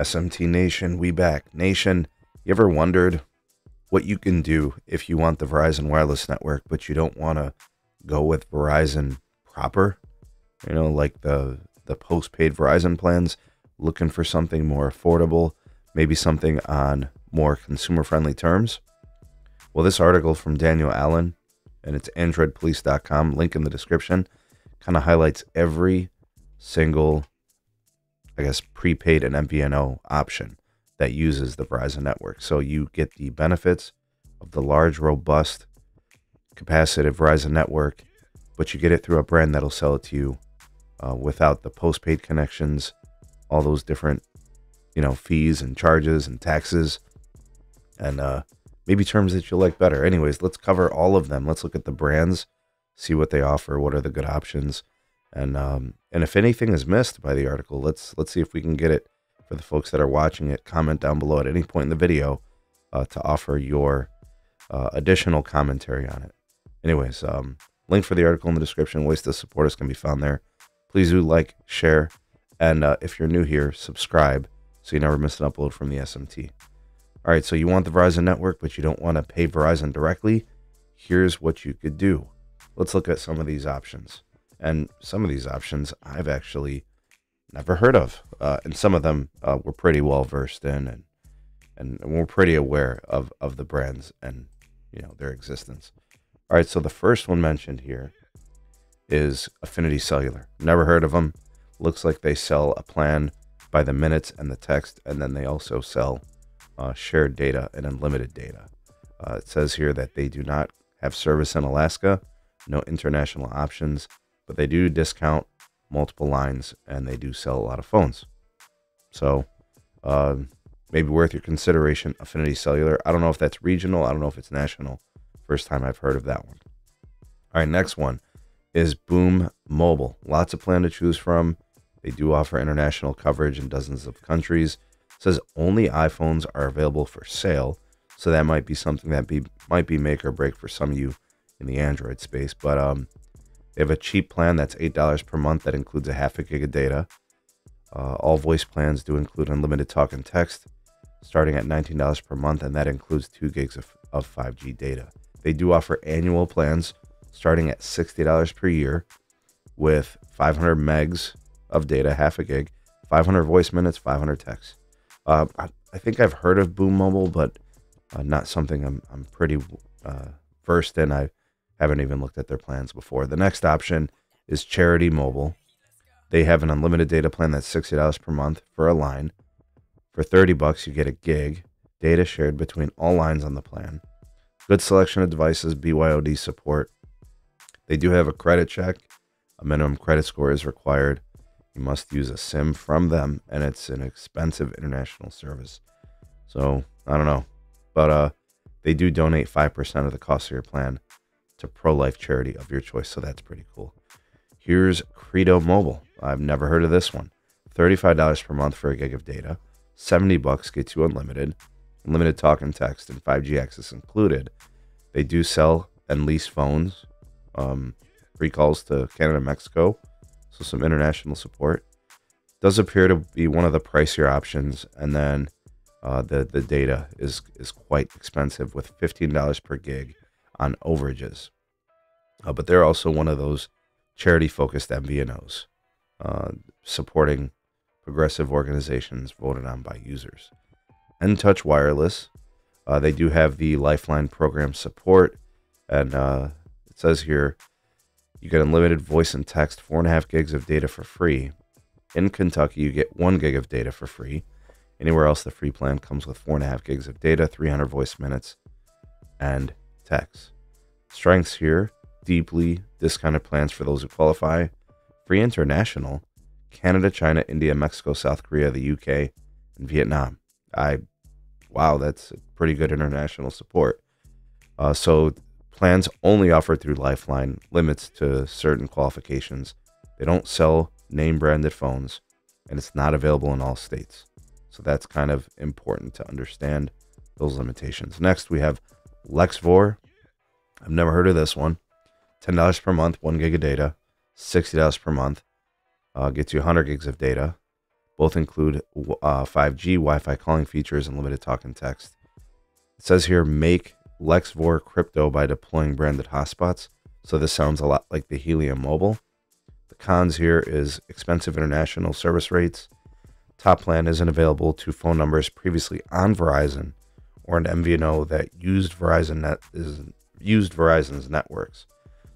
SMT Nation, we back. Nation, you ever wondered what you can do if you want the Verizon wireless network, but you don't want to go with Verizon proper? You know, like the the postpaid Verizon plans, looking for something more affordable, maybe something on more consumer friendly terms? Well, this article from Daniel Allen, and it's androidpolice.com, link in the description, kind of highlights every single I guess, prepaid and MVNO option that uses the Verizon network. So you get the benefits of the large, robust, capacitive Verizon network, but you get it through a brand that'll sell it to you uh, without the postpaid connections, all those different, you know, fees and charges and taxes, and uh, maybe terms that you'll like better. Anyways, let's cover all of them. Let's look at the brands, see what they offer, what are the good options, and um, and if anything is missed by the article, let's let's see if we can get it for the folks that are watching it. Comment down below at any point in the video uh, to offer your uh, additional commentary on it. Anyways, um, link for the article in the description. Ways to support us can be found there. Please do like, share, and uh, if you're new here, subscribe so you never miss an upload from the SMT. All right, so you want the Verizon network, but you don't want to pay Verizon directly. Here's what you could do. Let's look at some of these options. And some of these options I've actually never heard of, uh, and some of them uh, we're pretty well versed in, and and we're pretty aware of of the brands and you know their existence. All right, so the first one mentioned here is Affinity Cellular. Never heard of them. Looks like they sell a plan by the minutes and the text, and then they also sell uh, shared data and unlimited data. Uh, it says here that they do not have service in Alaska, no international options, but they do discount multiple lines and they do sell a lot of phones. So, uh, maybe worth your consideration. Affinity Cellular. I don't know if that's regional. I don't know if it's national. First time I've heard of that one. All right, next one is Boom Mobile. Lots of plan to choose from. They do offer international coverage in dozens of countries. It says only iPhones are available for sale, so that might be something that be might be make or break for some of you in the Android space. But um, they have a cheap plan that's $8 per month that includes a half a gig of data. Uh, all voice plans do include unlimited talk and text, starting at $19 per month, and that includes 2 gigs of, of 5G data. They do offer annual plans starting at $60 per year with 500 megs of data, half a gig, 500 voice minutes, 500 texts. Uh, I, I, think I've heard of Boom Mobile, but uh, not something I'm, I'm pretty uh, versed in. I haven't even looked at their plans before. The next option is Charity Mobile. They have an unlimited data plan that's $60 per month for a line. For 30 bucks, you get a gig, data shared between all lines on the plan. Good selection of devices, BYOD support. They do have a credit check. A minimum credit score is required. You must use a SIM from them, and it's an expensive international service. So I don't know, but uh, they do donate five percent of the cost of your plan to pro life charity of your choice. So that's pretty cool. Here's Credo Mobile. I've never heard of this one. $35 per month for a gig of data. 70 bucks gets you unlimited, unlimited talk and text, and 5G access included. They do sell and lease phones, um, free calls to Canada, and Mexico, so some international support. Does appear to be one of the pricier options, and then uh, the the data is is quite expensive with fifteen dollars per gig on overages. Uh, but they're also one of those charity focused MVNOs uh, supporting progressive organizations voted on by users. enTouch Wireless, uh, they do have the Lifeline program support, and uh, it says here you get unlimited voice and text, four and a half gigs of data for free. In Kentucky, you get one gig of data for free. Anywhere else, the free plan comes with four and a half gigs of data, 300 voice minutes, and text. Strengths here deeply discounted plans for those who qualify. Free international Canada, China, India, Mexico, South Korea, the UK, and Vietnam. I wow, that's pretty good international support. Uh, so plans only offered through Lifeline limits to certain qualifications. They don't sell name branded phones, and it's not available in all states. So that's kind of important to understand those limitations. Next, we have Lexvor. I've never heard of this one. Ten dollars per month, one gig of data. Sixty dollars per month uh, gets you 100 gigs of data. Both include uh, 5G Wi Fi calling features and limited talk and text. It says here make Lexvor crypto by deploying branded hotspots. So this sounds a lot like the Helium Mobile. The cons here is expensive international service rates. Top plan isn't available to phone numbers previously on Verizon or an MVNO that used Verizon net is used Verizon's networks.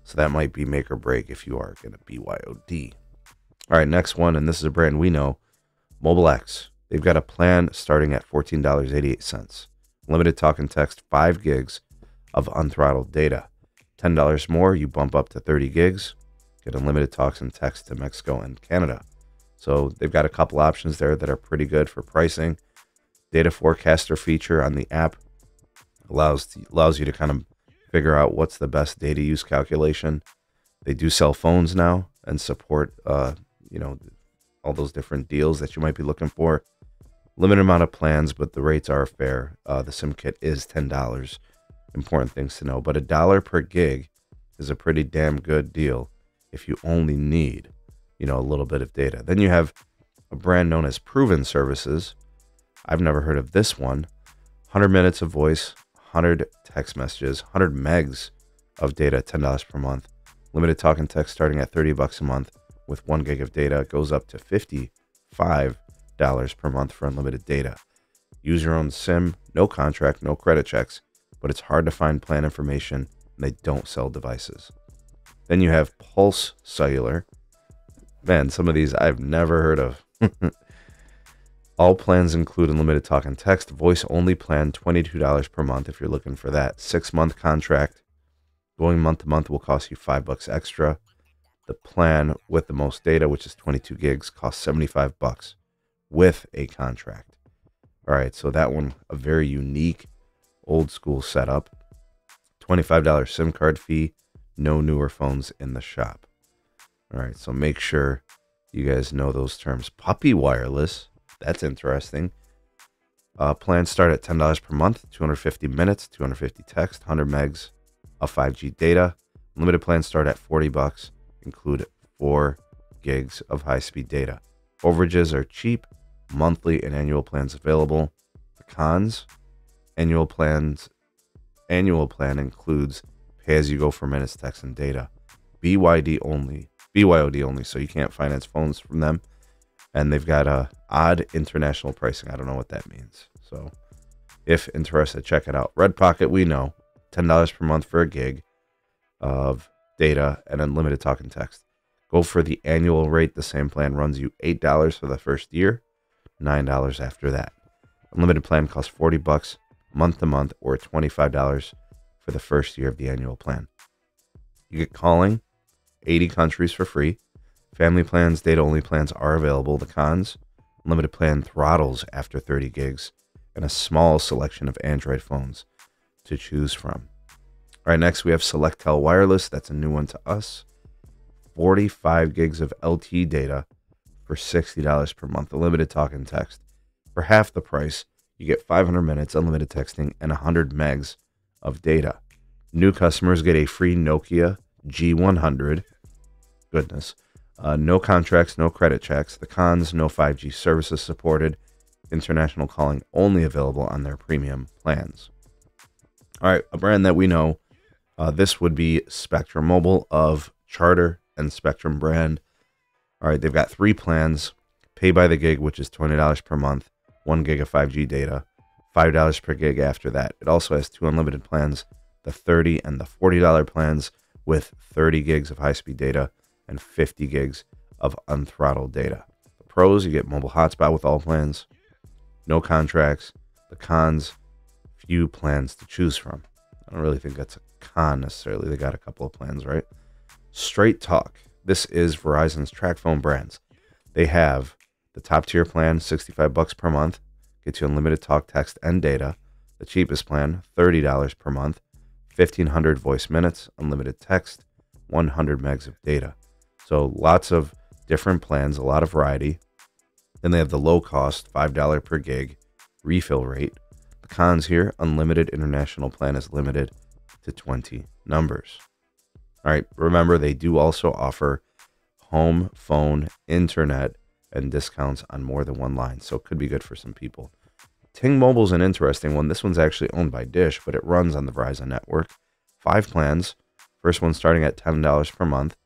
So that might be make or break if you are going to BYOD. All right, next one, and this is a brand we know, Mobile X. They've got a plan starting at $14.88. Limited talk and text, 5 gigs of unthrottled data. $10 more, you bump up to 30 gigs. Get unlimited talks and text to Mexico and Canada. So they've got a couple options there that are pretty good for pricing. Data forecaster feature on the app allows allows you to kind of figure out what's the best data use calculation. They do sell phones now and support uh, you know all those different deals that you might be looking for. Limited amount of plans, but the rates are fair. Uh, the SIM kit is ten dollars. Important things to know, but a dollar per gig is a pretty damn good deal if you only need, you know, a little bit of data. Then you have a brand known as Proven Services. I've never heard of this one. 100 minutes of voice, 100 text messages, 100 megs of data, $10 per month. Limited talk and text starting at 30 bucks a month with 1 gig of data goes up to $55 per month for unlimited data. Use your own SIM, no contract, no credit checks, but it's hard to find plan information and they don't sell devices. Then you have Pulse Cellular. Man, some of these I've never heard of. All plans include unlimited talk and text, voice only plan, $22 per month if you're looking for that. Six month contract. Going month to month will cost you five bucks extra. The plan with the most data, which is 22 gigs, costs 75 bucks with a contract. All right, so that one, a very unique old school setup. $25 SIM card fee, no newer phones in the shop. All right, so make sure you guys know those terms. Puppy Wireless, that's interesting. Uh, plans start at $10 per month, 250 minutes, 250 text, 100 megs of 5G data. Limited plans start at 40 bucks include 4 gigs of high speed data. Overages are cheap, monthly and annual plans available. The cons annual plans annual plan includes pay as you go for minutes, text, and data. BYD only, BYOD only, so you can't finance phones from them. And they've got a odd international pricing. I don't know what that means. So if interested, check it out. Red Pocket, we know, $10 per month for a gig of data, and unlimited talk and text. Go for the annual rate. The same plan runs you $8 for the first year, $9 after that. Unlimited plan costs 40 bucks month to month or $25 for the first year of the annual plan. You get calling 80 countries for free. Family plans, data only plans are available. The cons, limited plan throttles after 30 gigs and a small selection of Android phones to choose from. All right, next we have Selectel Wireless. That's a new one to us. 45 gigs of LTE data for $60 per month, unlimited talk and text. For half the price, you get 500 minutes unlimited texting and 100 megs of data. New customers get a free Nokia G100. Goodness. Uh, no contracts, no credit checks. The cons, no 5G services supported. International calling only available on their premium plans. All right, a brand that we know uh, this would be Spectrum Mobile of Charter and Spectrum brand. All right, they've got three plans pay by the gig, which is $20 per month, one gig of 5G data, $5 per gig after that. It also has two unlimited plans the 30 and the $40 plans with 30 gigs of high speed data and 50 gigs of unthrottled data. The pros, you get mobile hotspot with all plans, no contracts. The cons, few plans to choose from. I don't really think that's a con necessarily. They got a couple of plans, right? Straight Talk. This is Verizon's TracFone brands. They have the top tier plan, 65 bucks per month, gets you unlimited talk, text, and data. The cheapest plan, $30 per month, 1500 voice minutes, unlimited text, 100 megs of data. So lots of different plans, a lot of variety. Then they have the low cost, $5 per gig refill rate. The cons here unlimited international plan is limited to 20 numbers. All right, remember they do also offer home phone internet and discounts on more than one line. So it could be good for some people. Ting Mobile's an interesting one. This one's actually owned by Dish, but it runs on the Verizon network. Five plans. First one starting at $10 per month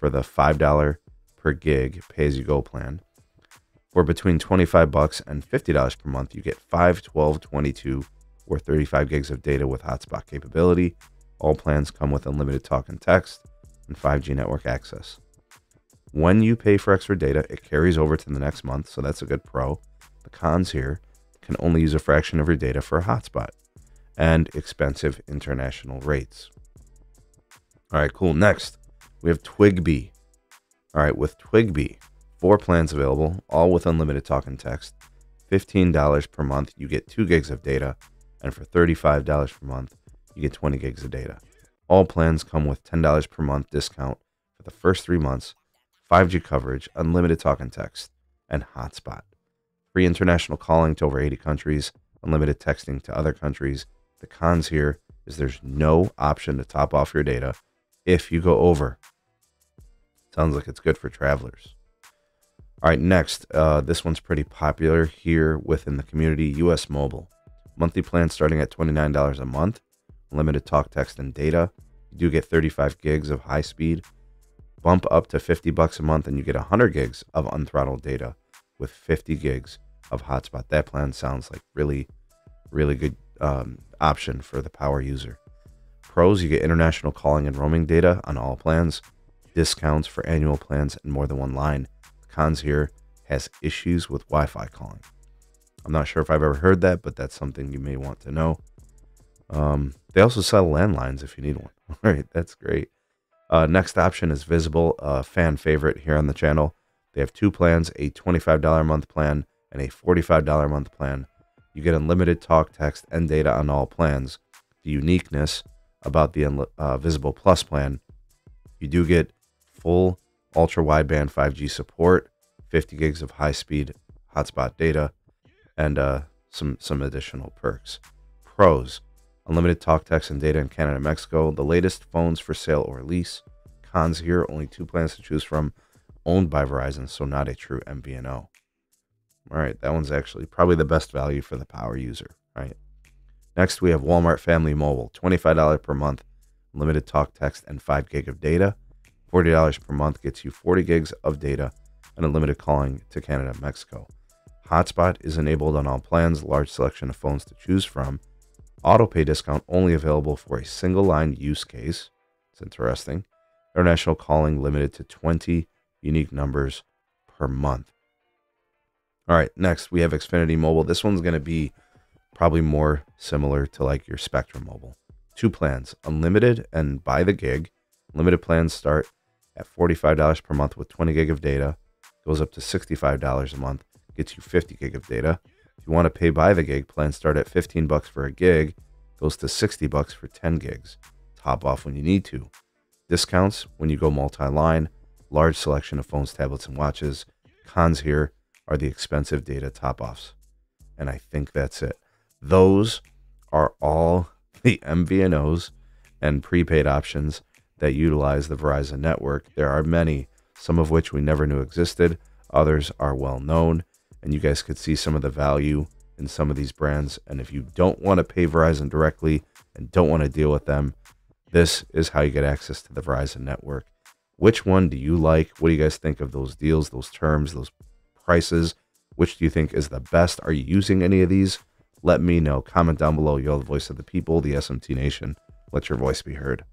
for the $5 per gig pay as you go plan. For between 25 bucks and $50 per month, you get 5, 12, 22, or 35 gigs of data with hotspot capability. All plans come with unlimited talk and text and 5G network access. When you pay for extra data, it carries over to the next month, so that's a good pro. The cons here can only use a fraction of your data for a hotspot and expensive international rates. All right, cool. Next, we have Twigby. All right, with Twigby, four plans available, all with unlimited talk and text. $15 per month, you get 2 gigs of data, and for $35 per month, you get 20 gigs of data. All plans come with $10 per month discount for the first three months, 5G coverage, unlimited talk and text, and hotspot. Free international calling to over 80 countries, unlimited texting to other countries. The cons here is there's no option to top off your data if you go over. Sounds like it's good for travelers. All right, next, uh, this one's pretty popular here within the community US Mobile. Monthly plan starting at $29 a month, limited talk, text, and data. You do get 35 gigs of high speed. Bump up to 50 bucks a month and you get 100 gigs of unthrottled data with 50 gigs of hotspot. That plan sounds like really, really good um, option for the power user. Pros, you get international calling and roaming data on all plans, discounts for annual plans, and more than one line cons here has issues with Wi Fi calling. I'm not sure if I've ever heard that, but that's something you may want to know. Um, they also sell landlines if you need one. All right, that's great. Uh, next option is Visible, a fan favorite here on the channel. They have two plans a $25 a month plan and a $45 a month plan. You get unlimited talk, text, and data on all plans. The uniqueness about the uh, Visible Plus plan, you do get full ultra wideband 5G support, 50 gigs of high speed hotspot data, and uh, some some additional perks. Pros: unlimited talk, text, and data in Canada and Mexico. The latest phones for sale or lease. Cons here: only two plans to choose from, owned by Verizon, so not a true MVNO. All right, that one's actually probably the best value for the power user. Right. Next, we have Walmart Family Mobile, $25 per month, limited talk, text, and 5 gig of data. $40 per month gets you 40 gigs of data and unlimited calling to Canada and Mexico. Hotspot is enabled on all plans, large selection of phones to choose from. Autopay discount only available for a single line use case. It's interesting. International calling limited to 20 unique numbers per month. All right, next we have Xfinity Mobile. This one's going to be probably more similar to like your Spectrum Mobile. Two plans, unlimited and by the gig. Limited plans start at $45 per month with 20 gig of data, goes up to $65 a month, gets you 50 gig of data. If you want to pay by the gig, plans start at 15 bucks for a gig, goes to 60 bucks for 10 gigs. Top off when you need to. Discounts when you go multi-line, large selection of phones, tablets, and watches. Cons here are the expensive data top offs. And I think that's it. Those are all the MVNOs and prepaid options that utilize the Verizon network. There are many, some of which we never knew existed, others are well known, and you guys could see some of the value in some of these brands. And if you don't want to pay Verizon directly and don't want to deal with them, this is how you get access to the Verizon network. Which one do you like? What do you guys think of those deals, those terms, those prices? Which do you think is the best? Are you using any of these? Let me know. Comment down below. You're the voice of the people, the SMT Nation. Let your voice be heard.